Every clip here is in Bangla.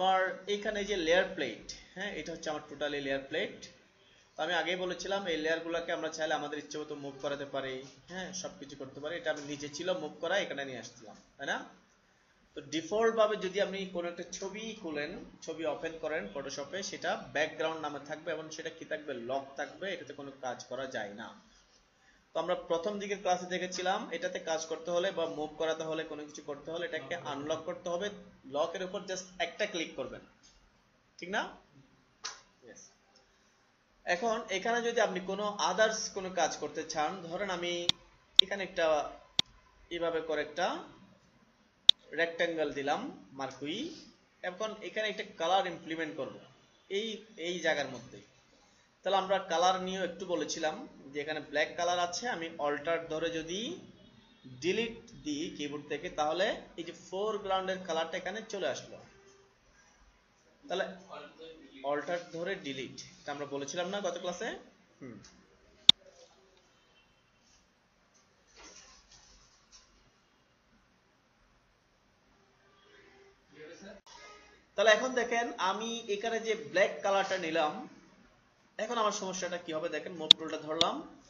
আমার এইখানে যে লেয়ার প্লেট হ্যাঁ এটা হচ্ছে আমার টোটালি লেয়ার প্লেট তো আমি আগেই বলেছিলাম, এই লেয়ারগুলোকে আমরা চাইলে আমাদের ইচ্ছে মতো মুভ করাতে পারি হ্যাঁ সব কিছু করতে পারি। এটা আমি নিচে ছিল মুভ করা, এখানে নিয়ে আসছিলাম, তাই না? তো ডিফল্ট ভাবে যদি আপনি কোনো একটা ছবি খুলেন, ছবি ওপেন করেন ফটোশপে সেটা ব্যাকগ্রাউন্ড নামে থাকবে এবং সেটা কি থাকবে? লক থাকবে, এটাতে কোনো কাজ করা যায় না। তো আমরা প্রথম দিকের ক্লাসে দেখেছিলাম এটাতে কাজ করতে হলে বা মুভ করাতে হলে কোনো কিছু করতে হলে এটাকে আনলক করতে হবে। লকের উপর জাস্ট একটা ক্লিক করবেন। ঠিক না? এখন এখানে যদি আপনি কোনো আদার্স কোনো কাজ করতে চান ধরেন আমি এখানে একটা এভাবে করে একটা রেক্ট্যাঙ্গেল দিলাম মার্কুই এখন এখানে একটা কালার ইমপ্লিমেন্ট করব। এই এই জায়গার মধ্যে। তাহলে আমরা কালার নিয়েও একটু বলেছিলাম। যে এখানে ব্ল্যাক কালার আছে আমি অল্টার ধরে যদি ডিলিট দিই কিবোর্ড থেকে তাহলে এই যে ফোর গ্রাউন্ডের কালারটা এখানে চলে আসলো। তাহলে অল্টার ধরে ডিলিট আমরা বলেছিলাম না গত ক্লাসে হুম। তাহলে এখন দেখেন আমি এখানে যে ব্ল্যাক কালারটা নিলাম এখন আমার সমস্যাটা কি হবে? দেখেন মুভ টুলটা ধরলাম।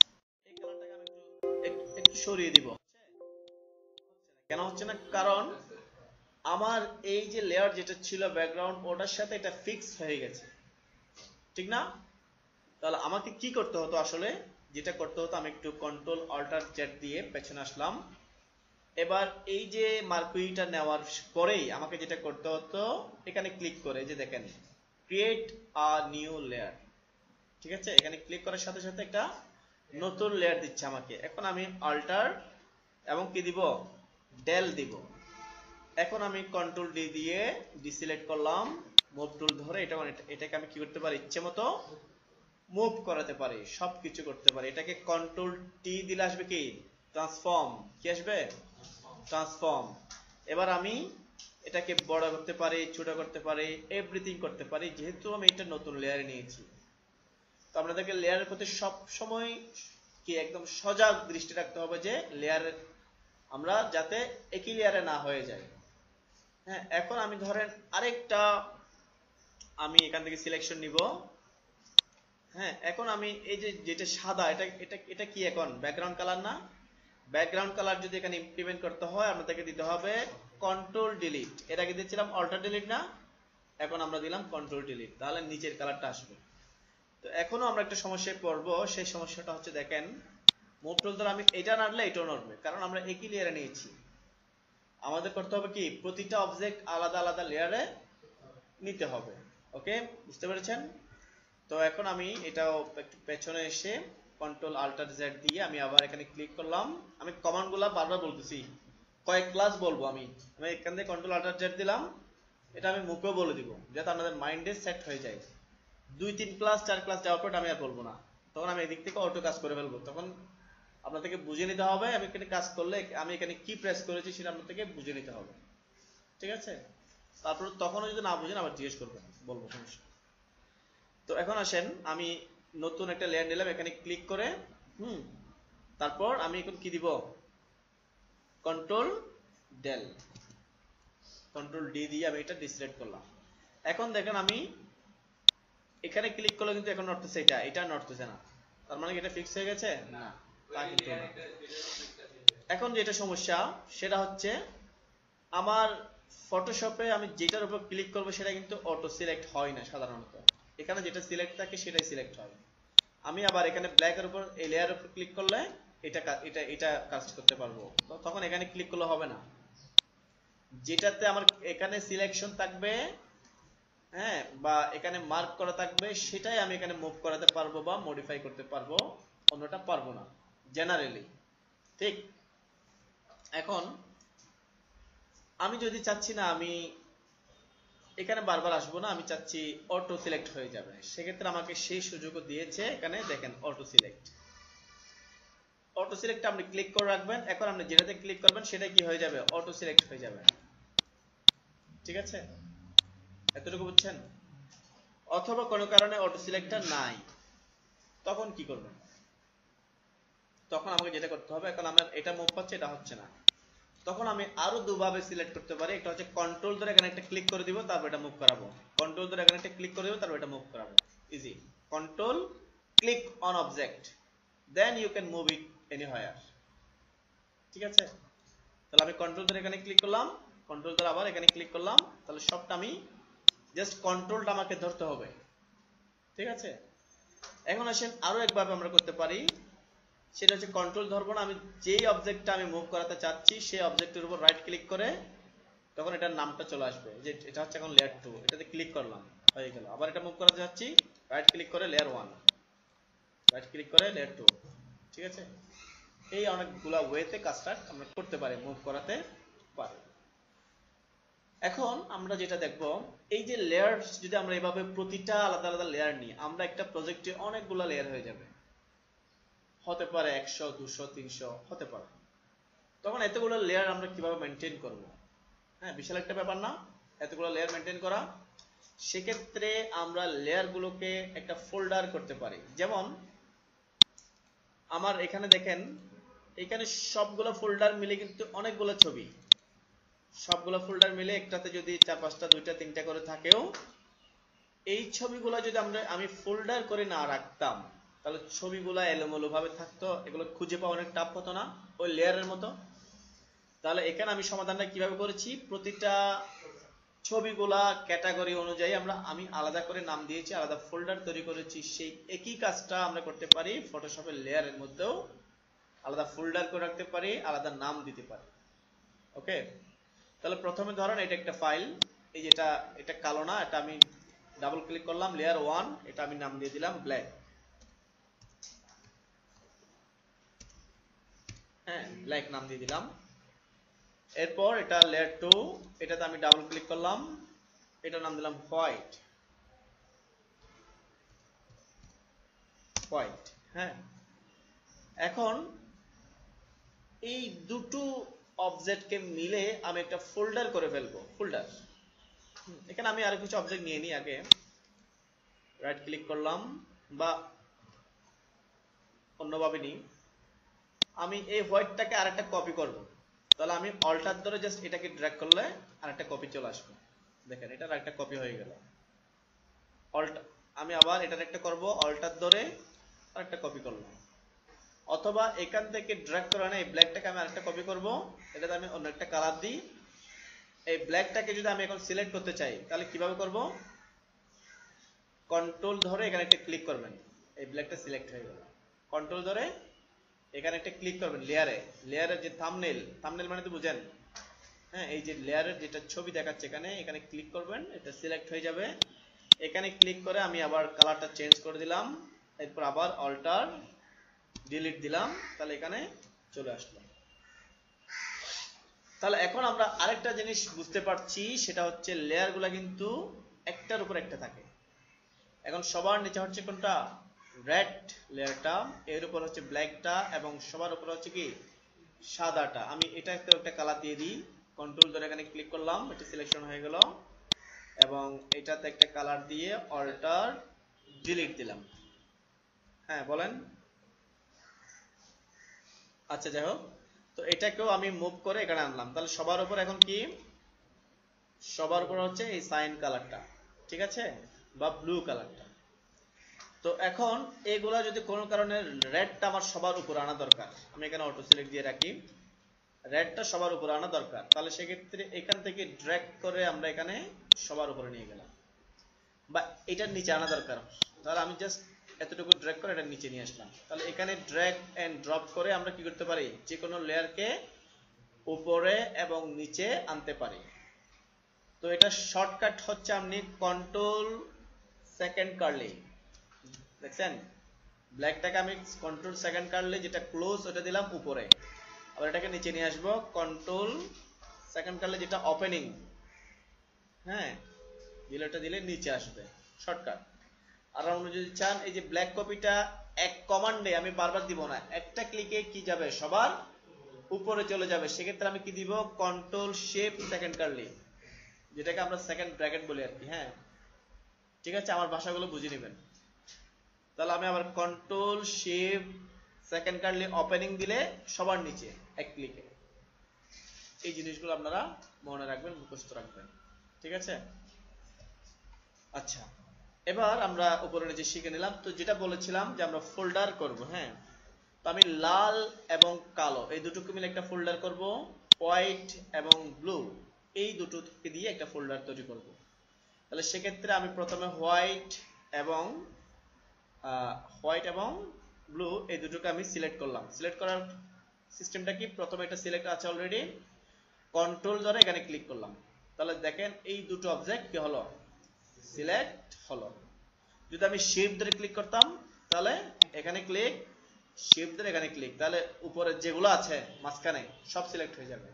এই কালারটাকে আমি একটু, একটু- সরিয়ে দিব। কেন হচ্ছে না? কারণ আমার এই যে লেয়ার যেটা ছিল ব্যাকগ্রাউন্ড ওটার সাথে এটা ফিক্স হয়ে গেছে। ঠিক না? তাহলে আমাকে কি করতে হতো আসলে? যেটা করতে হতো, আমি একটু কন্ট্রোল অল্টার জেড দিয়ে পেছনে আসলাম। এবার এই যে মার্কুইটা নেওয়ার পরেই আমাকে যেটা করতে হতো, এখানে ক্লিক করে যে দেখেন ক্রিয়েট আ নিউ লেয়ার ঠিক আছে? এখানে ক্লিক করার সাথে সাথে একটা নতুন লেয়ার দিচ্ছে আমাকে। এখন আমি অল্টার এবং কি দিব? ডেল দিব। এখন আমি কন্ট্রোল ডি দিয়ে ডিসিলেক্ট করলাম মুভ টুল ধরে। এটা এটাকে আমি কি করতে পারি? ইচ্ছে মতো মুভ করাতে পারি সব কিছু করতে পারি। এটাকে কন্ট্রোল টি দিলে আসবে কি? ট্রান্সফর্ম কি আসবে? ট্রান্সফর্ম এবার আমি এটাকে বড় করতে পারি, ছোট করতে পারি এভরিথিং করতে পারি। যেহেতু আমি এটা নতুন লেয়ারে নিয়েছি। তো আপনাদেরকে লেয়ারের প্রতি সব সময় কি একদম সজাগ দৃষ্টি রাখতে হবে যে লেয়ার আমরা যাতে একই লেয়ারে না হয়ে যায় হ্যাঁ এখন আমি ধরেন আরেকটা আমি এখান থেকে সিলেকশন নিব। হ্যাঁ এখন আমি এই যে যেটা সাদা, এটা এটা এটা কি এখন? ব্যাকগ্রাউন্ড কালার না? ব্যাকগ্রাউন্ড কালার যদি এখানে ইমপ্লিমেন্ট করতে হয়, আপনাদেরকে দিতে হবে কন্ট্রোল ডিলিট এর আগে দিচ্ছিলাম অল্টার ডিলিট না? এখন আমরা দিলাম কন্ট্রোল ডিলিট তাহলে নিচের কালারটা আসবে। তো এখনও আমরা একটা সমস্যায় পড়ব, সেই সমস্যাটা হচ্ছে দেখেন টুল দ্বারা আমি এটা নাড়লে এটাও নড়বে, কারণ আমরা একই লেয়ারে নিয়েছি। আমাদের করতে হবে কি, প্রতিটা অবজেক্ট আলাদা আলাদা লেয়ারে নিতে হবে ওকে বুঝতে পেরেছেন? তো এখন আমি এটাও একটু পেছনে এসে কন্ট্রোল আল্টার জেড দিয়ে আমি আবার এখানে ক্লিক করলাম। আমি কমান্ডগুলো বারবার বলতেছি, কয়েক ক্লাস বলব আমি। আমি এখান থেকে কন্ট্রোল আল্টার জেড দিলাম, এটা আমি মুখেও বলে দিব, যাতে আপনাদের মাইন্ডে সেট হয়ে যায়। দুই তিন ক্লাস চার ক্লাস যাওয়ার পর আমি আর বলব না। তখন আমি এদিক থেকে অটো কাজ করে ফেলব। তখন আপনাদেরকে বুঝে নিতে হবে, আমি এখানে কাজ করলে আমি এখানে কি প্রেস করেছি সেটা আপনাদেরকে বুঝে নিতে হবে। ঠিক আছে? তারপর তখনও যদি না বুঝেন, আবার জিজ্ঞেস করবেন, বলব সমস্যা তো এখন আসেন, আমি নতুন একটা লেয়ার নিলাম, এখানে ক্লিক করে, হুম, তারপর আমি এখন কি দিব? কন্ট্রোল ডেল কন্ট্রোল ডি দিয়ে আমি এটা ডিসলেক্ট করলাম। এখন দেখেন আমি এখানে ক্লিক করলে কিন্তু এখন নড়তেছে এটা এটা নড়তেছে না। তার মানে এটা ফিক্স হয়ে গেছে? না। তা কিন্তু না। এখন যেটা সমস্যা সেটা হচ্ছে আমার ফটোশপে আমি যেটার উপর ক্লিক করব সেটা কিন্তু অটো সিলেক্ট হয় না সাধারণত। এখানে যেটা সিলেক্ট থাকে সেটাই সিলেক্ট হয়। আমি আবার এখানে ব্ল্যাকের উপর এই লেয়ার উপর ক্লিক করলে এটা এটা এটা কাজ করতে পারব। তখন এখানে ক্লিক করলে হবে না। যেটাতে আমার এখানে সিলেকশন থাকবে হ্যাঁ বা এখানে মার্ক করা থাকবে, সেটাই আমি এখানে মুভ করাতে পারব বা মডিফাই করতে পারব, অন্যটা পারব না জেনারেলি ঠিক? এখন, আমি যদি চাচ্ছি না, আমি এখানে বারবার আসব না, আমি চাচ্ছি অটো সিলেক্ট হয়ে যাবে, সেক্ষেত্রে আমাকে সেই সুযোগও দিয়েছে এখানে, দেখেন অটো সিলেক্ট অটো সিলেক্ট আপনি ক্লিক করে রাখবেন, এখন আপনি যেটাতে ক্লিক করবেন সেটা কি হয়ে যাবে? অটো সিলেক্ট হয়ে যাবে, ঠিক আছে? এতটুকু বুঝছেন? অথবা কোনো কারণে অটো সিলেক্টটা নাই। তখন কি করবেন? তখন আমাকে যেটা করতে হবে, এখন আমার এটা মুভ পাচ্ছে, এটা হচ্ছে না। তখন আমি আরও দুভাবে সিলেক্ট করতে পারি। একটা হচ্ছে কন্ট্রোল ধরে এখানে একটা ক্লিক করে দিব, তারপর এটা মুভ করাবো। কন্ট্রোল ধরে এখানে একটা ক্লিক করে দিব, তারপর এটা মুভ করাবো। Easy control click on object then you can move it anywhere ঠিক আছে? তাহলে আমি কন্ট্রোল ধরে এখানে ক্লিক করলাম। কন্ট্রোল ধরে আবার এখানে ক্লিক করলাম। তাহলে সবটা আমি জাস্ট কন্ট্রোলটা আমাকে ধরতে হবে। ঠিক আছে? এখন আসেন আরও একভাবে আমরা করতে পারি। সেটা হচ্ছে কন্ট্রোল ধরবো না, আমি যেই অবজেক্টটা আমি মুভ করাতে চাচ্ছি, সেই অবজেক্টের উপর রাইট ক্লিক করে তখন এটার নামটা চলে আসবে। যে এটা হচ্ছে এখন লেয়ার টু এটাতে ক্লিক করলাম, হয়ে গেল। আবার এটা মুভ করাতে যাচ্ছি রাইট ক্লিক করে লেয়ার ওয়ান রাইট ক্লিক করে লেয়ার টু ঠিক আছে? এই অনেকগুলা ওয়েতে কাজটা আমরা করতে পারি মুভ করাতে পারি। এখন আমরা যেটা দেখব, এই যে লেয়ার যদি আমরা এভাবে প্রতিটা আলাদা আলাদা লেয়ার নিই, আমরা একটা প্রজেক্টে অনেকগুলো লেয়ার হয়ে যাবে। হতে পারে একশো, দুশো, তিনশো, হতে পারে। তখন এতগুলো লেয়ার আমরা কীভাবে মেনটেন করব? হ্যাঁ বিশাল একটা ব্যাপার না। এতগুলো লেয়ার মেনটেন করা। সেক্ষেত্রে আমরা লেয়ারগুলোকে একটা ফোল্ডার করতে পারি। যেমন, আমার এখানে দেখেন, এখানে সবগুলো ফোল্ডার মিলে কিন্তু অনেকগুলো ছবি। সবগুলো ফোল্ডার মিলে একটাতে যদি চার, পাঁচটা, দুইটা, তিনটা করে থাকেও, এই ছবিগুলো যদি আমরা, আমি ফোল্ডার করে না রাখতাম, তাহলে ছবিগুলো এলোমেলো ভাবে থাকতো, এগুলো খুঁজে পাওয়া অনেক টাফ হতো না, ওই লেয়ারের মতো। তাহলে এখানে আমি সমাধানটা কীভাবে করেছি? প্রতিটা ছবিগুলা ক্যাটাগরি অনুযায়ী আমরা, আমি আলাদা করে নাম দিয়েছি, আলাদা ফোল্ডার তৈরি করেছি, সেই একই কাজটা আমরা করতে পারি ফটোশপের লেয়ারের মধ্যেও আলাদা ফোল্ডার করে রাখতে পারি, আলাদা নাম দিতে পারি। ওকে তাহলে প্রথমে ধরেন এটা একটা ফাইল এই যেটা, এটা কালো না, এটা আমি ডাবল ক্লিক করলাম লেয়ার ওয়ান এটা আমি নাম দিয়ে দিলাম ব্ল্যাক হ্যাঁ ব্ল্যাক নাম দিয়ে দিলাম। এরপর এটা লেয়ার টু এটাতে আমি ডাবল ক্লিক করলাম এটা নাম দিলাম হোয়াইট হোয়াইট হ্যাঁ। এখন এই দুটো অবজেক্টকে মিলে আমি একটা ফোল্ডার করে ফেলব। ফোল্ডার এখানে আমি আরও কিছু অবজেক্ট নিয়ে নিই আগে। রাইট ক্লিক করলাম বা অন্যভাবে নিই। আমি এই হোয়াইটটাকে আরেকটা কপি করব। তাহলে আমি অল্টার ধরে জাস্ট এটাকে ড্র্যাগ করলে আরেকটা কপি চলে আসবে। দেখেন এটার একটা কপি হয়ে গেল। অল্টার আমি আবার এটার একটা করব অল্টার ধরে আরেকটা কপি করলাম। অথবা এখান থেকে ড্র্যাগ করে না এই ব্ল্যাকটাকে আমি আরেকটা কপি করব। এটাতে আমি অন্য একটা কালার দিই। এই ব্ল্যাকটাকে যদি আমি এখন সিলেক্ট করতে চাই, তাহলে কীভাবে করব? কন্ট্রোল ধরে এখানে একটা ক্লিক করবেন। এই ব্ল্যাকটা সিলেক্ট হয়ে গেল। কন্ট্রোল ধরে এখানে একটা ক্লিক করবেন লেয়ারে লেয়ারের যে থামনেল থামনেল মানে তো বুঝেন। হ্যাঁ এই যে লেয়ারের যেটা ছবি দেখাচ্ছে এখানে এখানে ক্লিক করবেন, এটা সিলেক্ট হয়ে যাবে। এখানে ক্লিক করে আমি আবার কালারটা চেঞ্জ করে দিলাম। এরপর আবার অল্টার ডিলিট দিলাম, তাহলে এখানে চলে আসলো। তাহলে এখন আমরা আরেকটা জিনিস বুঝতে পারছি, সেটা হচ্ছে লেয়ারগুলা কিন্তু একটার উপর একটা থাকে। এখন সবার নিচে হচ্ছে কোনটা? রেড লেয়ারটা এর উপর হচ্ছে ব্ল্যাকটা এবং সবার উপর হচ্ছে কি? সাদাটা। আমি এটা একটা একটা কালার দিয়ে দিই। কন্ট্রোল ধরে এখানে ক্লিক করলাম, এটা সিলেকশন হয়ে গেল। এবং এটাতে একটা কালার দিয়ে অল্টার ডিলিট দিলাম। হ্যাঁ বলেন। আচ্ছা যাই হোক। তো এটাকেও আমি মুভ করে এখানে আনলাম। তাহলে সবার উপর এখন কি? সবার উপর হচ্ছে এই সাইন কালারটা ঠিক আছে? বা ব্লু কালারটা তো এখন এগুলা যদি কোনো কারণে রেডটা আমার সবার উপর আনা দরকার, আমি এখানে অটো সিলেক্ট দিয়ে রাখি। রেডটা সবার উপর আনা দরকার, তাহলে সেক্ষেত্রে এখান থেকে ড্র্যাগ করে আমরা এখানে সবার উপরে নিয়ে গেলাম। বা এটার নিচে আনা দরকার। তাহলে আমি জাস্ট এতটুকু ড্র্যাগ করে এটা নিচে নিয়ে আসলাম। তাহলে এখানে ড্র্যাগ এন্ড ড্রপ করে আমরা কি করতে পারি? যে কোনো লেয়ারকে উপরে এবং নিচে আনতে পারি। তো এটা শর্টকাট হচ্ছে আপনি কন্ট্রোল সেকেন্ড কার্লি দেখছেন? ব্ল্যাকটাকে আমি কন্ট্রোল সেকেন্ড কার্লি যেটা ক্লোজ ওটা দিলাম উপরে। আবার এটাকে নিচে নিয়ে আসব কন্ট্রোল সেকেন্ড কার্লি যেটা ওপেনিং হ্যাঁ? ডিলেটটা দিলে নিচে আসবে। শর্টকাট আর আপনি যদি চান, এই যে ব্ল্যাক কপিটা এক কমান্ডে আমি বারবার দিব না, একটা ক্লিকে কি যাবে? সবার উপরে চলে যাবে। সেক্ষেত্রে আমি কি দিব? কন্ট্রোল শেপ সেকেন্ড কার্লি যেটাকে আমরা সেকেন্ড ব্র্যাকেট বলি আর কি হ্যাঁ? ঠিক আছে? আমার ভাষাগুলো বুঝে নেবেন। তাহলে আমি আবার control shape second curly opening দিলে সবার নিচে, এক ক্লিকে এই জিনিসগুলো আপনারা মনে রাখবেন, মুখস্থ রাখবেন। ঠিক আছে? আচ্ছা। এবার আমরা উপরে নিচে শিখে নিলাম। তো যেটা বলেছিলাম যে আমরা ফোল্ডার করব হ্যাঁ? তো আমি লাল এবং কালো, এই দুটোকে মিলে একটা ফোল্ডার করব হোয়াইট এবং ব্লু এই দুটোকে দিয়ে একটা ফোল্ডার তৈরি করব। তাহলে সেক্ষেত্রে আমি প্রথমে হোয়াইট এবং হোয়াইট এবং ব্লু এই দুটোকে আমি সিলেক্ট করলাম। সিলেক্ট করার সিস্টেমটা কি? প্রথমে একটা সিলেক্ট আছে অলরেডি কন্ট্রোল ধরে এখানে ক্লিক করলাম। তাহলে দেখেন এই দুটো অবজেক্ট কি হলো? সিলেক্ট হলো যদি আমি শিফট ধরে ক্লিক করতাম তাহলে এখানে ক্লিক শিফট ধরে এখানে ক্লিক তাহলে উপরে যেগুলো আছে মাঝখানে সব সিলেক্ট হয়ে যাবে।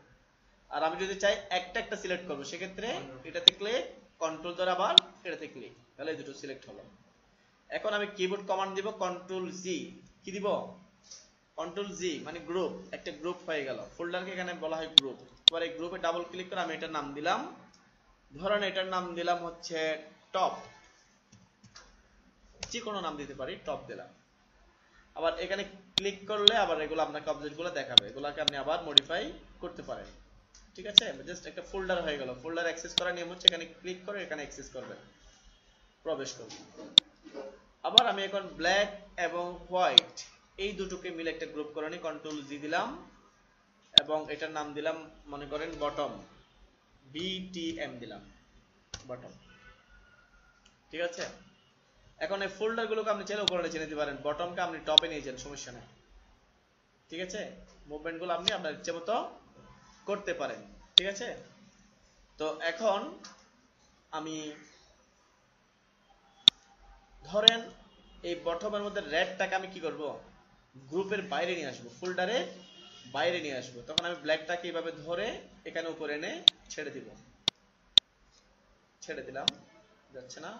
আর আমি যদি চাই একটা একটা সিলেক্ট করব সেক্ষেত্রে এটাতে ক্লিক কন্ট্রোল ধরে আবার এটাতে ক্লিক তাহলে দুটো সিলেক্ট হলো। এখন আমি কিবোর্ড কমান্ড দিব কন্ট্রোল জি কি দিব? কন্ট্রোল জি মানে গ্রুপ একটা গ্রুপ হয়ে গেল। ফোল্ডারকে এখানে বলা হয় গ্রুপ এবার এই গ্রুপে ডাবল ক্লিক করে আমি এটার নাম দিলাম। ধরেন এটার নাম দিলাম হচ্ছে টপ। যে কোনো নাম দিতে পারি, টপ দিলাম। আবার এখানে ক্লিক করলে আবার এগুলো আপনাকে অবজেক্টগুলো দেখাবে। এগুলোকে আপনি আবার মডিফাই করতে পারেন। ঠিক আছে? জাস্ট একটা ফোল্ডার হয়ে গেল। ফোল্ডার অ্যাক্সেস করার নিয়ম হচ্ছে এখানে ক্লিক করে এখানে অ্যাক্সেস করবেন। প্রবেশ করবেন আবার আমি এখন ব্ল্যাক এবং হোয়াইট এই দুটোকে মিলে একটা গ্রুপ করে নি কন্ট্রোল জি দিলাম এবং এটার নাম দিলাম, মনে করেন বটম বিটিএম দিলাম বটম ঠিক আছে? এখন এই ফোল্ডার গুলোকে আপনি চাইলে উপরে নিচে নিতে পারেন বটমকে আপনি টপে নিয়ে যান, সমস্যা নেই। ঠিক আছে? মুভমেন্টগুলো আপনি আপনার ইচ্ছে মতো করতে পারেন, ঠিক আছে? তো এখন আমি ধরেন এই বটমের মধ্যে রেডটাকে আমি কি করব? গ্রুপের বাইরে নিয়ে আসব ফোল্ডারে বাইরে নিয়ে আসব। তখন আমি ব্ল্যাকটাকে এইভাবে ধরে এখানে উপরে এনে ছেড়ে দিব। ছেড়ে দিলাম, যাচ্ছে না?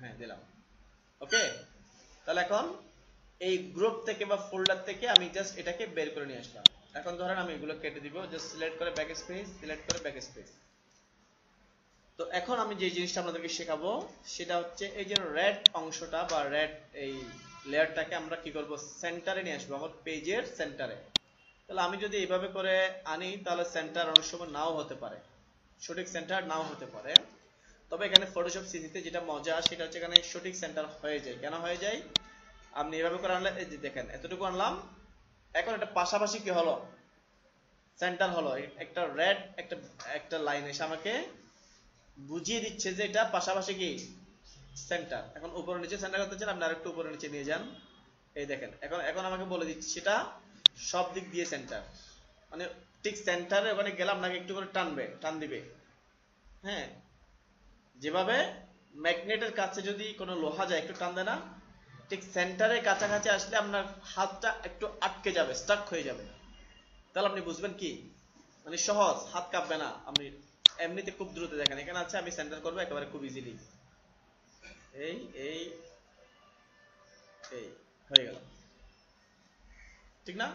হ্যাঁ দিলাম। ওকে তাহলে এখন এই গ্রুপ থেকে বা ফোল্ডার থেকে আমি জাস্ট এটাকে বের করে নিয়ে আসলাম। এখন ধরেন আমি এগুলো কেটে দিব জাস্ট সিলেক্ট করে ব্যাক স্পেস সিলেক্ট করে ব্যাক স্পেস তো এখন আমি যে জিনিসটা আপনাদেরকে শেখাবো, সেটা হচ্ছে এই যে রেড অংশটা বা রেড এই লেয়ারটাকে আমরা কি করব? সেন্টারে নিয়ে আসব, আমার পেজের সেন্টারে তাহলে আমি যদি এইভাবে করে আনি, তাহলে সেন্টার অনেক সময় নাও হতে পারে। সঠিক সেন্টার নাও হতে পারে। তবে এখানে ফটোশপ সিজিতে যেটা মজা, সেটা হচ্ছে এখানে সঠিক সেন্টার হয়ে যায়। কেন হয়ে যায়? আপনি এভাবে করে আনলে, এই যে দেখেন, এতটুকু আনলাম। এখন এটা পাশাপাশি কি হলো? সেন্টার হলো। একটা রেড একটা একটা লাইন এসে আমাকে বুঝিয়ে দিচ্ছে যে এটা পাশাপাশি কি? সেন্টার এখন উপরে নিচে সেন্টার করতে চান, আপনি আরেকটু উপরে নিচে নিয়ে যান। এই দেখেন, এখন এখন আমাকে বলে দিচ্ছে সেটা সব দিক দিয়ে সেন্টার মানে ঠিক সেন্টারে ওখানে গেলে আপনাকে একটু করে টানবে, টান দিবে। হ্যাঁ? যেভাবে ম্যাগনেটের কাছে যদি কোনো লোহা যায়, একটু টান না ঠিক সেন্টারের কাছাকাছি আসলে আপনার হাতটা একটু আটকে যাবে স্টাক হয়ে যাবে। তাহলে আপনি বুঝবেন কি? মানে সহজ, হাত কাঁপবে না। আপনি এমনিতে খুব দ্রুত দেখেন। এখানে আছে, আমি সেন্টার করব, একেবারে খুব ইজিলি এই এই এই, হয়ে গেল। ঠিক না?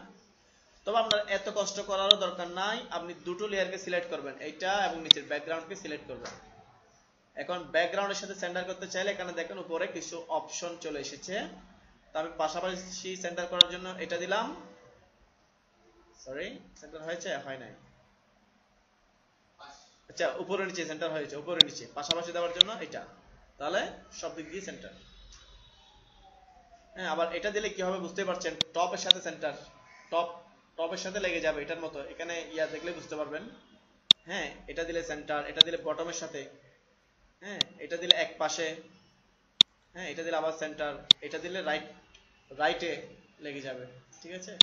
তবে আপনার এত কষ্ট করারও দরকার নাই। আপনি দুটো লেয়ারকে সিলেক্ট করবেন, এইটা এবং নিচের ব্যাকগ্রাউন্ডকে সিলেক্ট করবেন। এখন ব্যাকগ্রাউন্ডের সাথে সেন্টার করতে চাইলে এখানে দেখেন উপরে কিছু অপশন চলে এসেছে। তো আমি পাশাপাশি সেন্টার করার জন্য এটা দিলাম। সরি সেন্টার হয়েছে? হয় নাই। আচ্ছা উপরে নিচে সেন্টার হয়েছে, উপরে নিচে। পাশাপাশি দেওয়ার জন্য এটা। তাহলে সব দিক দিয়ে সেন্টার হ্যাঁ আবার এটা দিলে কি হবে বুঝতে পারছেন? টপের সাথে সেন্টার টপ টপের সাথে লেগে যাবে এটার মতো। এখানে ইয়া দেখলে বুঝতে পারবেন। হ্যাঁ এটা দিলে সেন্টার এটা দিলে বটমের সাথে। হ্যাঁ এটা দিলে এক পাশে হ্যাঁ এটা দিলে আবার সেন্টার এটা দিলে রাইট রাইটে লেগে যাবে, ঠিক আছে?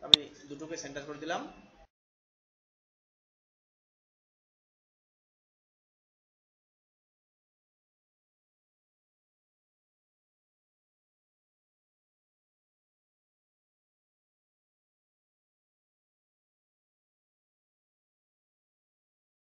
আমি দুটোকে সেন্টার করে দিলাম।